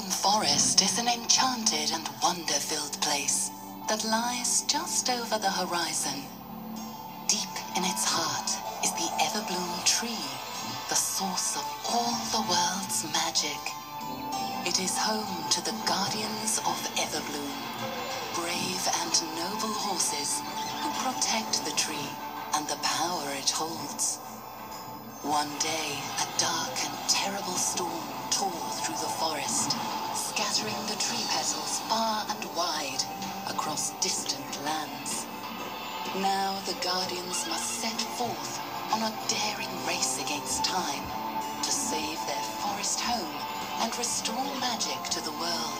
Everbloom Forest is an enchanted and wonder-filled place that lies just over the horizon. Deep in its heart is the Everbloom tree, the source of all the world's magic. It is home to the Guardians of Everbloom, brave and noble horses who protect the tree and the power it holds. One day, a dark and terrible tree petals far and wide across distant lands. Now the Guardians must set forth on a daring race against time to save their forest home and restore magic to the world